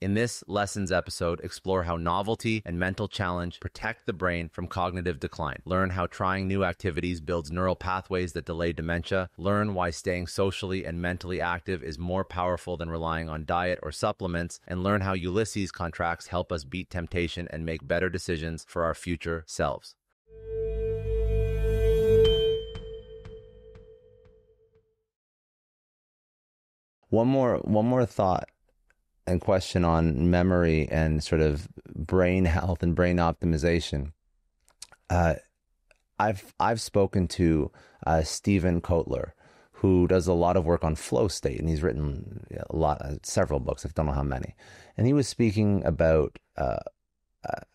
In this lessons episode, explore how novelty and mental challenge protect the brain from cognitive decline. Learn how trying new activities builds neural pathways that delay dementia. Learn why staying socially and mentally active is more powerful than relying on diet or supplements. And learn how Ulysses contracts help us beat temptation and make better decisions for our future selves. One more, one more thought and question on memory and sort of brain health and brain optimization. Uh, I've I've spoken to uh, Steven Kotler, who does a lot of work on flow state, and he's written a lot, uh, several books. I don't know how many. And he was speaking about uh,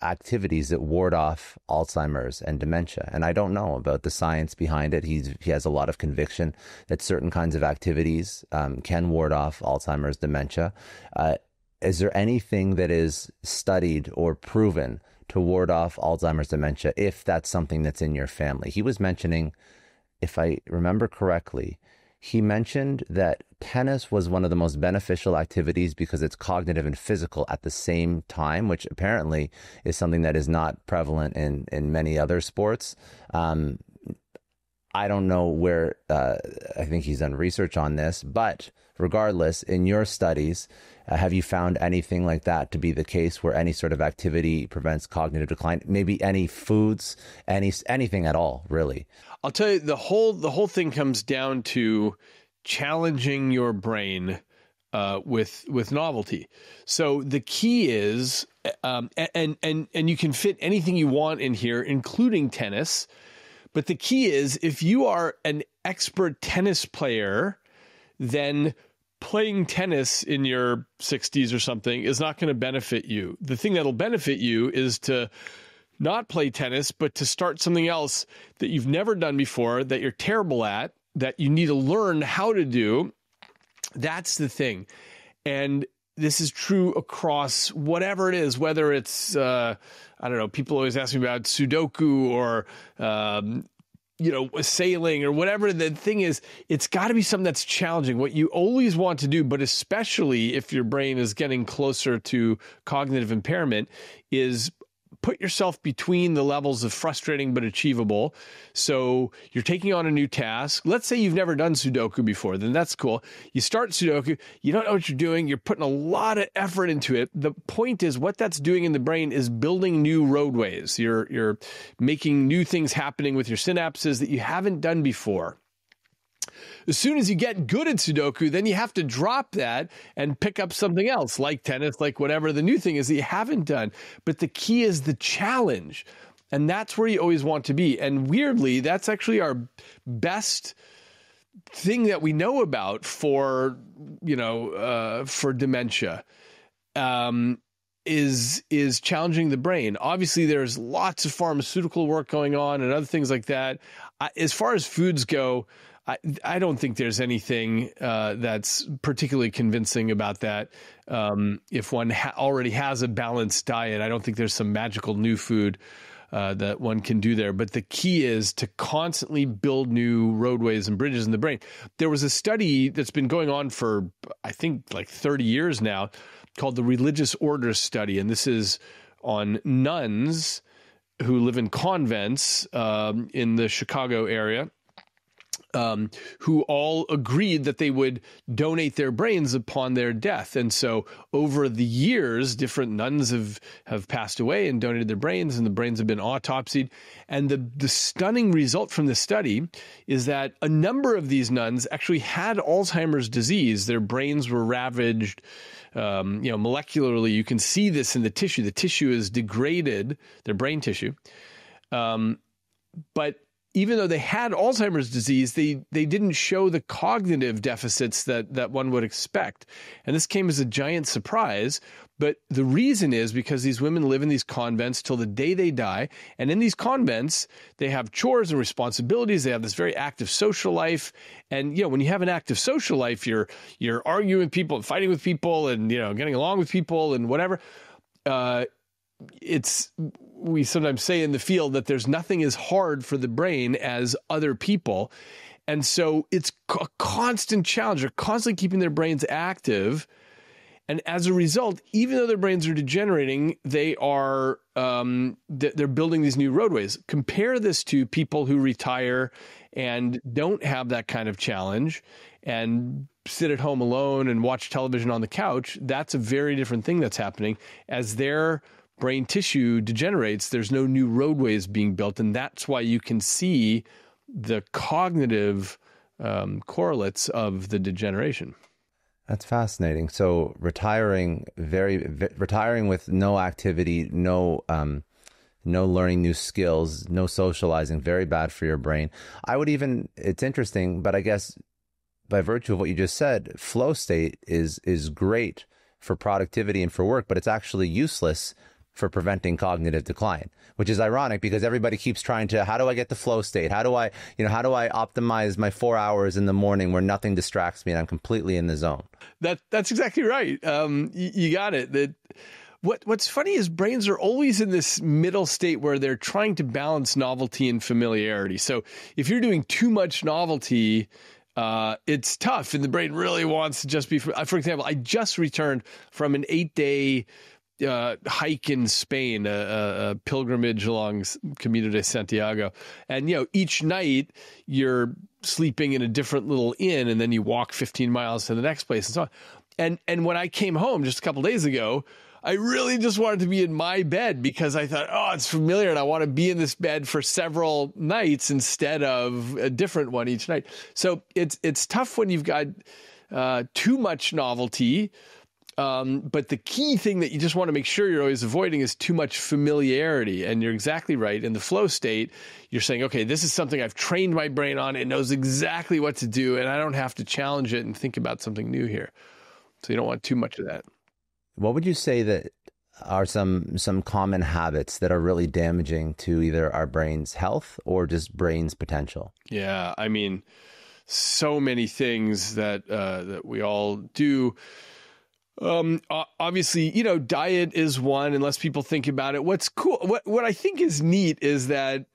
activities that ward off Alzheimer's and dementia. And I don't know about the science behind it. He's he has a lot of conviction that certain kinds of activities um, can ward off Alzheimer's, dementia. Uh, is there anything that is studied or proven to ward off Alzheimer's, dementia if that's something that's in your family? He was mentioning, if I remember correctly, he mentioned that tennis was one of the most beneficial activities because it's cognitive and physical at the same time, which apparently is something that is not prevalent in, in many other sports. Um, I don't know where, uh, I think he's done research on this, but regardless, in your studies, uh, have you found anything like that to be the case where any sort of activity prevents cognitive decline? Maybe any foods, any anything at all, really? I'll tell you the whole the whole thing comes down to challenging your brain uh, with with novelty. So the key is, um, and and and you can fit anything you want in here, including tennis. But the key is, if you are an expert tennis player, then playing tennis in your 60s or something is not going to benefit you. The thing that'll benefit you is to not play tennis, but to start something else that you've never done before, that you're terrible at, that you need to learn how to do. That's the thing. And this is true across whatever it is, whether it's, uh, I don't know, people always ask me about Sudoku or um, you know, sailing or whatever the thing is, it's got to be something that's challenging. What you always want to do, but especially if your brain is getting closer to cognitive impairment, is put yourself between the levels of frustrating but achievable. So you're taking on a new task. Let's say you've never done Sudoku before, then that's cool. You start Sudoku, you don't know what you're doing, you're putting a lot of effort into it. The point is what that's doing in the brain is building new roadways. You're you're making new things happening with your synapses that you haven't done before. As soon as you get good at Sudoku, then you have to drop that and pick up something else, like tennis, like whatever the new thing is that you haven't done. But the key is the challenge. And that's where you always want to be. And weirdly, that's actually our best thing that we know about for, you know, uh, for dementia. Um, is is challenging the brain. Obviously, there's lots of pharmaceutical work going on and other things like that. As far as foods go, I, don't think there's anything uh, that's particularly convincing about that. Um, if one ha- already has a balanced diet, I don't think there's some magical new food uh, that one can do there. But the key is to constantly build new roadways and bridges in the brain. There was a study that's been going on for, I think, like 30 years now called the Religious Orders Study. And this is on nuns who live in convents um, in the Chicago area um, who all agreed that they would donate their brains upon their death. And so over the years, different nuns have, have passed away and donated their brains, and the brains have been autopsied. And the, the stunning result from the study is that a number of these nuns actually had Alzheimer's disease. Their brains were ravaged. Um, you know, molecularly, you can see this in the tissue. The tissue is degraded, their brain tissue. Um, but even though they had Alzheimer's disease, they they didn't show the cognitive deficits that that one would expect. And this came as a giant surprise. But the reason is because these women live in these convents till the day they die. And in these convents, they have chores and responsibilities. They have this very active social life. And you know, when you have an active social life, you're you're arguing with people and fighting with people and you know, getting along with people and whatever. Uh, it's we sometimes say in the field that there's nothing as hard for the brain as other people. And so it's a constant challenge. They're constantly keeping their brains active. And as a result, even though their brains are degenerating, they are um, they're building these new roadways. Compare this to people who retire and don't have that kind of challenge and sit at home alone and watch television on the couch. That's a very different thing that's happening as their brain tissue degenerates. There's no new roadways being built, and that's why you can see the cognitive um, correlates of the degeneration. That's fascinating. So retiring very v- retiring with no activity, no um, no learning new skills, no socializing, very bad for your brain. I would even it's interesting, but I guess by virtue of what you just said, flow state is is great for productivity and for work, but it's actually useless for preventing cognitive decline, which is ironic because everybody keeps trying to, how do I get the flow state? How do I, you know, how do I optimize my four hours in the morning where nothing distracts me and I'm completely in the zone? That that's exactly right. Um, you, you got it. That what what's funny is brains are always in this middle state where they're trying to balance novelty and familiarity. So if you're doing too much novelty, uh, it's tough, and the brain really wants to just be. For, for example, I just returned from an eight day uh, hike in Spain, a, a, pilgrimage along Camino de Santiago, and you know each night you're sleeping in a different little inn, and then you walk 15 miles to the next place, and so on. And and when I came home just a couple days ago, I really just wanted to be in my bed because I thought, oh, it's familiar, and I want to be in this bed for several nights instead of a different one each night. So it's it's tough when you've got uh, too much novelty um, but the key thing that you just want to make sure you're always avoiding is too much familiarity. And you're exactly right. In the flow state, you're saying, okay, this is something I've trained my brain on. It knows exactly what to do, and I don't have to challenge it and think about something new here. So you don't want too much of that. What would you say that are some some common habits that are really damaging to either our brain's health or just brain's potential? Yeah, I mean, so many things that uh, that we all do um, obviously, you know, diet is one, unless people think about it. What's cool, what, what I think is neat is that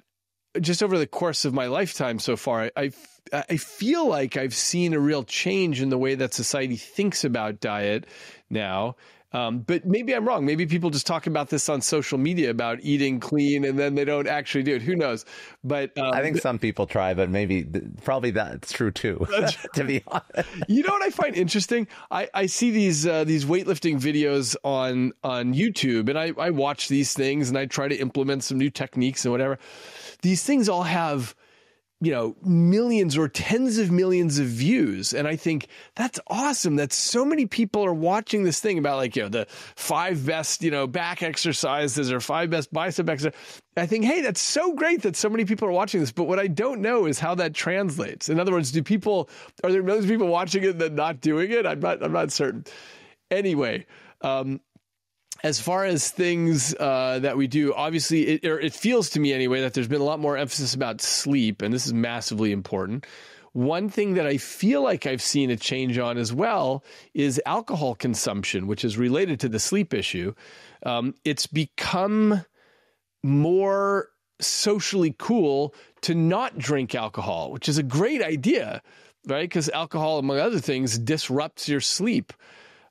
just over the course of my lifetime so far, I, I, I feel like I've seen a real change in the way that society thinks about diet now. Um, but maybe I'm wrong. Maybe people just talk about this on social media about eating clean and then they don't actually do it. Who knows? But um, I think some people try, but maybe probably that's true too. to be honest, you know what I find interesting? I, I see these uh, these weightlifting videos on on YouTube, and I, I watch these things and I try to implement some new techniques and whatever. These things all have you know, millions or tens of millions of views. And I think that's awesome that so many people are watching this thing about like, you know, the five best, you know, back exercises or five best bicep exercises. I think, hey, that's so great that so many people are watching this. But what I don't know is how that translates. In other words, do people, are there millions of people watching it and not doing it? I'm not, I'm not certain. Anyway, um, as far as things uh, that we do, obviously, it, it feels to me anyway that there's been a lot more emphasis about sleep, and this is massively important. One thing that I feel like I've seen a change on as well is alcohol consumption, which is related to the sleep issue. Um, it's become more socially cool to not drink alcohol, which is a great idea, right? Because alcohol, among other things, disrupts your sleep.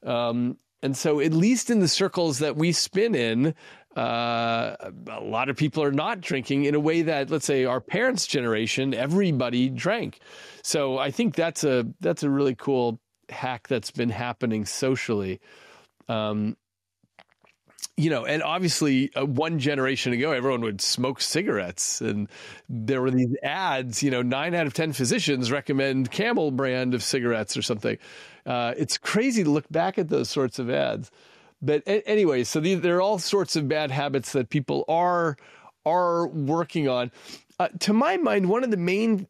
Um, and so, at least in the circles that we spin in, uh, a lot of people are not drinking in a way that, let's say, our parents' generation, everybody drank. So I think that's a that's a really cool hack that's been happening socially. Um, you know, and obviously, uh, one generation ago, everyone would smoke cigarettes, and there were these ads. You know, nine out of ten physicians recommend Camel brand of cigarettes or something. Uh, it's crazy to look back at those sorts of ads. But a- anyway, so there are all sorts of bad habits that people are are working on. Uh, to my mind, one of the main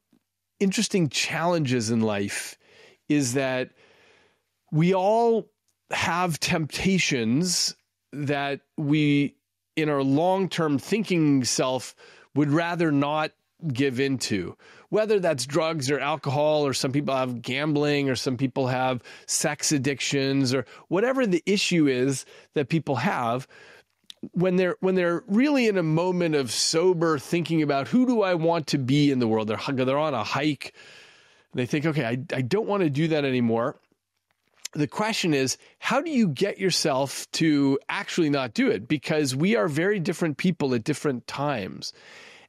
interesting challenges in life is that we all have temptations that we, in our long term thinking self, would rather not give into whether that's drugs or alcohol, or some people have gambling, or some people have sex addictions, or whatever the issue is that people have. When they're when they're really in a moment of sober thinking about who do I want to be in the world, they're they're on a hike. They think, okay, I, I don't want to do that anymore the question is how do you get yourself to actually not do it? Because we are very different people at different times.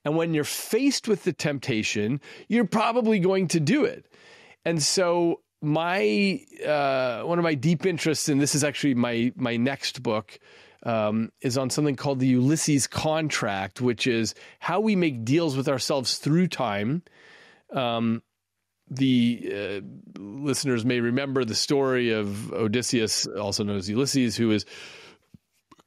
And when you're faced with the temptation you're probably going to do it. And so my uh, one of my deep interests and this is actually my my next book um, is on something called the Ulysses contract, which is how we make deals with ourselves through time. Um, the uh, listeners may remember the story of Odysseus, also known as Ulysses, who is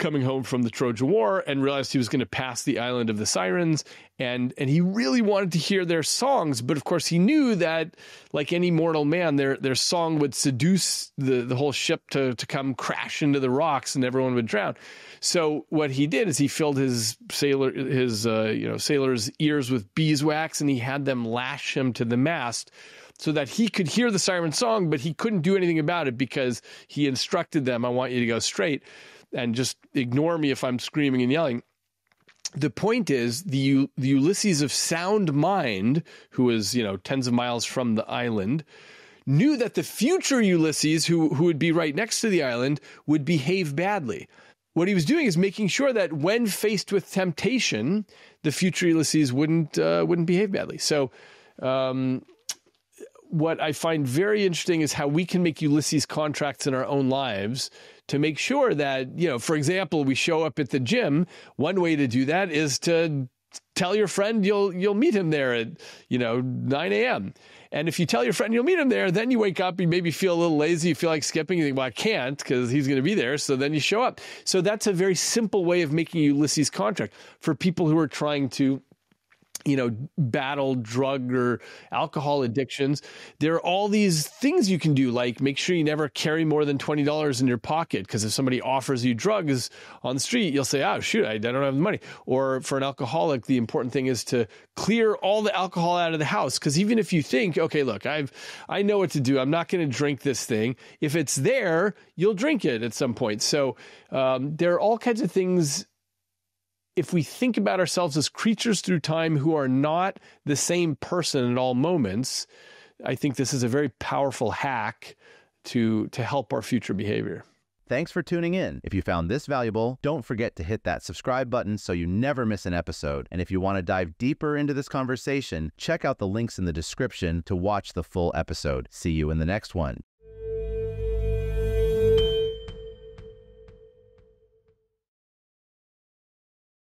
coming home from the Trojan War and realized he was going to pass the island of the Sirens and and he really wanted to hear their songs but of course he knew that like any mortal man their their song would seduce the the whole ship to to come crash into the rocks and everyone would drown. So what he did is he filled his sailor his uh, you know sailors ears with beeswax and he had them lash him to the mast so that he could hear the siren song but he couldn't do anything about it because he instructed them I want you to go straight and just ignore me if I'm screaming and yelling. The point is the the Ulysses of sound mind, who was you know tens of miles from the island, knew that the future Ulysses, who who would be right next to the island, would behave badly. What he was doing is making sure that when faced with temptation, the future Ulysses wouldn't uh, wouldn't behave badly. So. Um, what I find very interesting is how we can make Ulysses contracts in our own lives to make sure that, you know, for example, we show up at the gym. One way to do that is to tell your friend you'll you'll meet him there at you know 9 a.m. And if you tell your friend you'll meet him there, then you wake up, you maybe feel a little lazy, you feel like skipping, you think, well, I can't because he's going to be there. So then you show up. So that's a very simple way of making Ulysses contract for people who are trying to you know, battle drug or alcohol addictions. There are all these things you can do, like make sure you never carry more than $20 in your pocket. Because if somebody offers you drugs on the street, you'll say, oh, shoot, I don't have the money. Or for an alcoholic, the important thing is to clear all the alcohol out of the house. Because even if you think, okay, look, I've, I know what to do, I'm not going to drink this thing. If it's there, you'll drink it at some point. So um, there are all kinds of things if we think about ourselves as creatures through time who are not the same person at all moments, I think this is a very powerful hack to to help our future behavior. Thanks for tuning in. If you found this valuable, don't forget to hit that subscribe button so you never miss an episode. And if you want to dive deeper into this conversation, check out the links in the description to watch the full episode. See you in the next one.